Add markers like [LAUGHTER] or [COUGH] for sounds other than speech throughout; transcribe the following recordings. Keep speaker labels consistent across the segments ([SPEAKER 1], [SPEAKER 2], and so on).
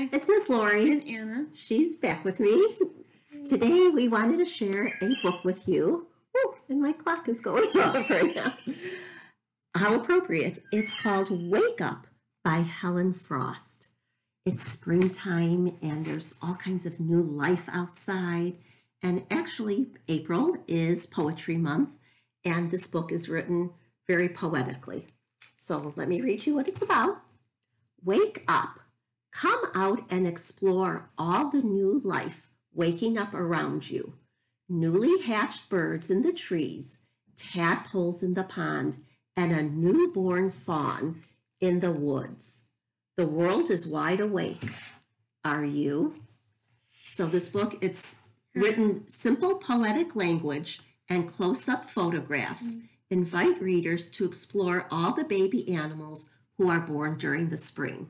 [SPEAKER 1] Hi.
[SPEAKER 2] It's Miss Laurie.
[SPEAKER 1] And Anna.
[SPEAKER 2] She's back with me. Today we wanted to share a book with you. Oh, and my clock is going [LAUGHS] off right now. How appropriate. It's called Wake Up by Helen Frost. It's springtime and there's all kinds of new life outside. And actually, April is Poetry Month, and this book is written very poetically. So let me read you what it's about. Wake up. Come out and explore all the new life waking up around you. Newly hatched birds in the trees, tadpoles in the pond, and a newborn fawn in the woods. The world is wide awake. Are you? So this book, it's hmm. written simple poetic language and close-up photographs hmm. invite readers to explore all the baby animals who are born during the spring.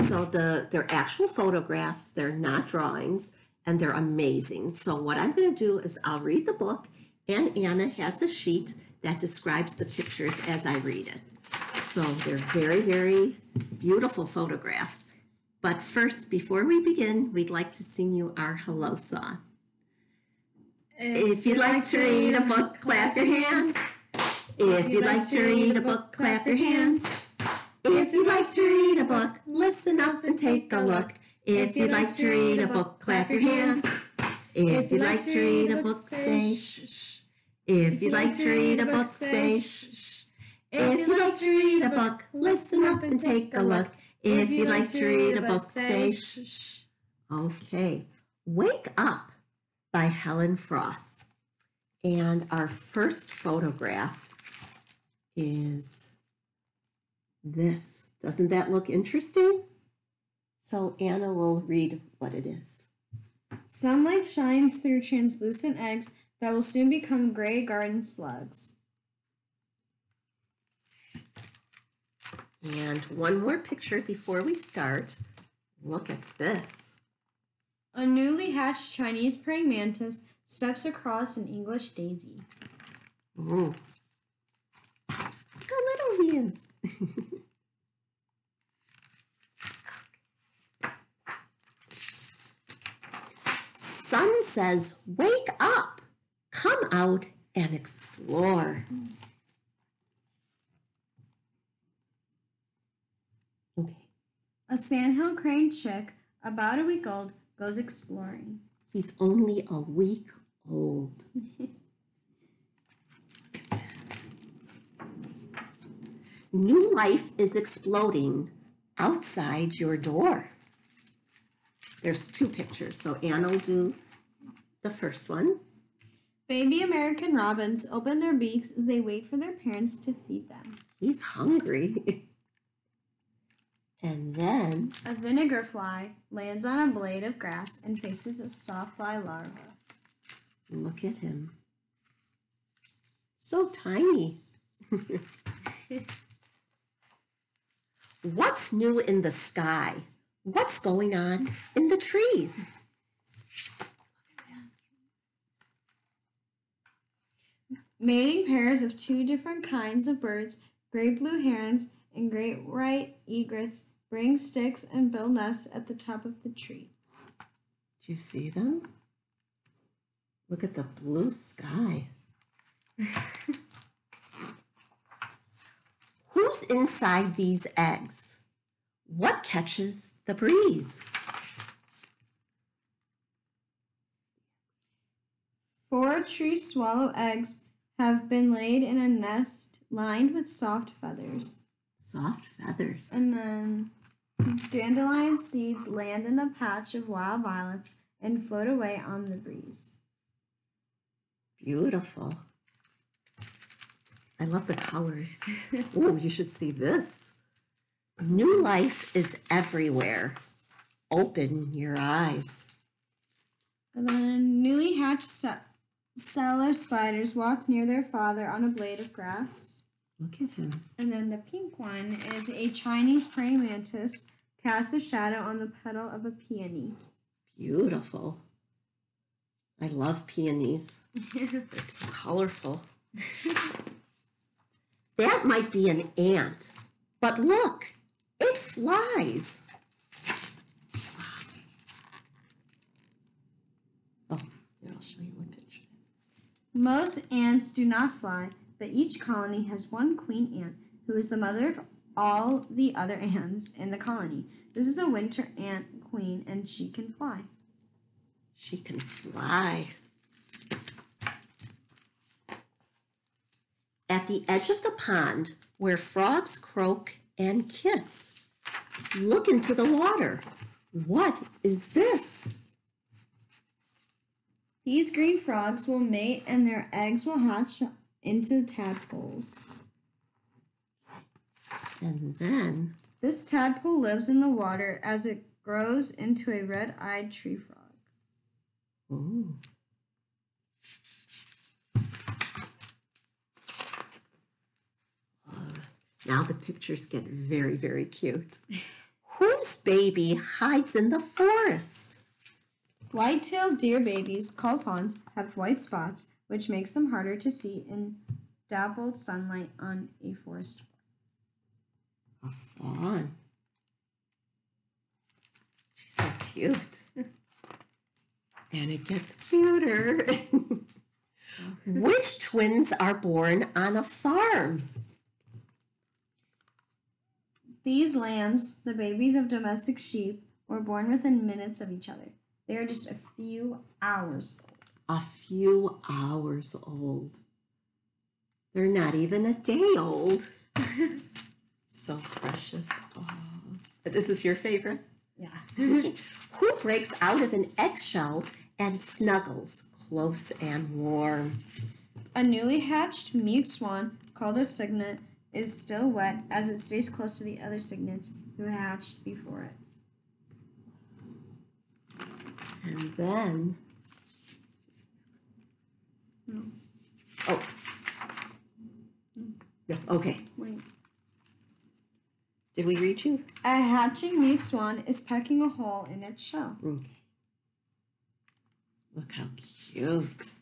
[SPEAKER 2] So the they're actual photographs, they're not drawings, and they're amazing. So what I'm going to do is I'll read the book, and Anna has a sheet that describes the pictures as I read it. So they're very, very beautiful photographs. But first, before we begin, we'd like to sing you our hello song. If you'd like to read a book, clap your hands. If you'd like to read a book, clap your hands. If you'd like to read a book, listen up and take a look. If you'd like to read a book, clap your hands. If you'd like to read a book, say shh. shh. If you'd like to read a book, say shh. shh. If you'd like to read a book, listen up and take a look. If you'd like to read a book, say shh. shh. Okay. Wake Up by Helen Frost. And our first photograph is this. Doesn't that look interesting? So Anna will read what it is.
[SPEAKER 1] Sunlight shines through translucent eggs that will soon become gray garden slugs.
[SPEAKER 2] And one more picture before we start. Look at this.
[SPEAKER 1] A newly hatched Chinese praying mantis steps across an English daisy.
[SPEAKER 2] Ooh. Look how little he is. Sun says, Wake up! Come out and explore. Okay,
[SPEAKER 1] A sandhill crane chick, about a week old, goes exploring.
[SPEAKER 2] he's only a week old. [LAUGHS] New life is exploding outside your door. There's two pictures, so Anna will do the first one.
[SPEAKER 1] Baby American robins open their beaks as they wait for their parents to feed them.
[SPEAKER 2] He's hungry. [LAUGHS] and then,
[SPEAKER 1] A vinegar fly lands on a blade of grass and faces a sawfly larva.
[SPEAKER 2] look at him. So tiny. [LAUGHS] [LAUGHS] What's new in the sky? What's going on in the trees?
[SPEAKER 1] Mating pairs of two different kinds of birds, great blue herons and great white egrets, bring sticks and build nests at the top of the tree.
[SPEAKER 2] Do you see them? Look at the blue sky. [LAUGHS] inside these eggs? What catches the breeze?
[SPEAKER 1] Four tree swallow eggs have been laid in a nest lined with soft feathers.
[SPEAKER 2] Soft feathers.
[SPEAKER 1] And then dandelion seeds land in a patch of wild violets and float away on the breeze.
[SPEAKER 2] Beautiful. I love the colors. [LAUGHS] oh, you should see this. New life is everywhere. Open your eyes.
[SPEAKER 1] And then newly hatched cellar spiders walk near their father on a blade of grass.
[SPEAKER 2] Look at him.
[SPEAKER 1] And then the pink one is a Chinese praying mantis casts a shadow on the petal of a peony.
[SPEAKER 2] Beautiful. I love peonies. [LAUGHS] They're so colorful. [LAUGHS] That might be an ant. But look, it flies. Oh, yeah! I'll show you one picture.
[SPEAKER 1] Most ants do not fly, but each colony has one queen ant who is the mother of all the other ants in the colony. This is a winter ant queen and she can fly.
[SPEAKER 2] She can fly. At the edge of the pond, where frogs croak and kiss, look into the water. What is this?
[SPEAKER 1] These green frogs will mate and their eggs will hatch into tadpoles.
[SPEAKER 2] And then,
[SPEAKER 1] This tadpole lives in the water as it grows into a red eyed tree frog.
[SPEAKER 2] ooh. Now the pictures get very, very cute. Whose baby hides in the forest?
[SPEAKER 1] White-tailed deer babies, called fawns, have white spots, which makes them harder to see in dappled sunlight on a forest.
[SPEAKER 2] A fawn. She's so cute. [LAUGHS] And it gets cuter. [LAUGHS] Which twins are born on a farm?
[SPEAKER 1] These lambs, the babies of domestic sheep, were born within minutes of each other. They are just a few hours old.
[SPEAKER 2] A few hours old. They're not even a day old. [LAUGHS] so precious. Oh. But this is your favorite?
[SPEAKER 1] Yeah. [LAUGHS]
[SPEAKER 2] Who breaks out of an eggshell and snuggles close and warm?
[SPEAKER 1] A newly hatched mute swan, called a cygnet, is still wet as it stays close to the other cygnets who hatched before it.
[SPEAKER 2] And then. Oh. No, okay.
[SPEAKER 1] Wait.
[SPEAKER 2] Did we read you?
[SPEAKER 1] A hatching mute swan is pecking a hole in its shell.
[SPEAKER 2] Okay. Look how cute.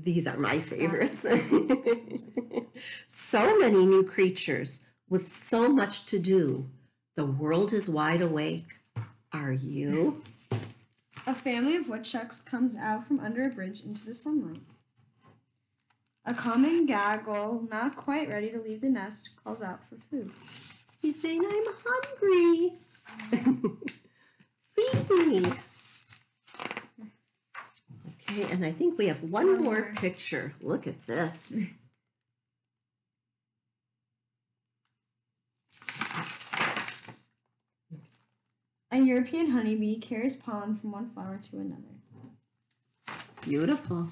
[SPEAKER 2] These are my favorites. [LAUGHS] so many new creatures with so much to do. The world is wide awake. Are you?
[SPEAKER 1] A family of woodchucks comes out from under a bridge into the sunlight. A common grackle, not quite ready to leave the nest, calls out for food.
[SPEAKER 2] He's saying, I'm hungry. [LAUGHS] Feed me. And I think we have one,
[SPEAKER 1] One
[SPEAKER 2] more
[SPEAKER 1] more.
[SPEAKER 2] picture. Look at this. [LAUGHS]
[SPEAKER 1] A European honeybee carries pollen from one flower to another.
[SPEAKER 2] Beautiful.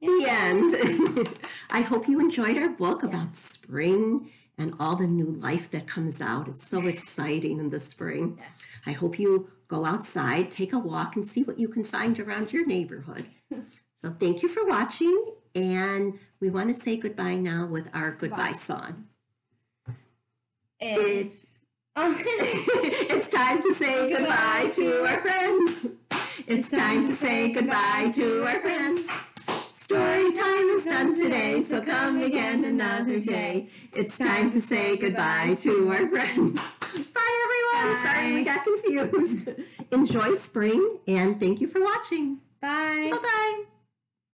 [SPEAKER 2] The end. [LAUGHS] I hope you enjoyed our book about spring and all the new life that comes out. It's so [LAUGHS] exciting in the spring. I hope you go outside, take a walk, and see what you can find around your neighborhood. [LAUGHS] So thank you for watching, and we want to say goodbye now with our goodbye
[SPEAKER 1] Bye.
[SPEAKER 2] song.
[SPEAKER 1] And [LAUGHS]
[SPEAKER 2] it's time to say [LAUGHS] goodbye to our friends. It's time to say goodbye to our friends. Story time is done today, so come again another day. It's time to say goodbye to our friends. Bye, everyone. Sorry we got confused. [LAUGHS] Enjoy spring, and thank you for watching.
[SPEAKER 1] bye.
[SPEAKER 2] Bye bye.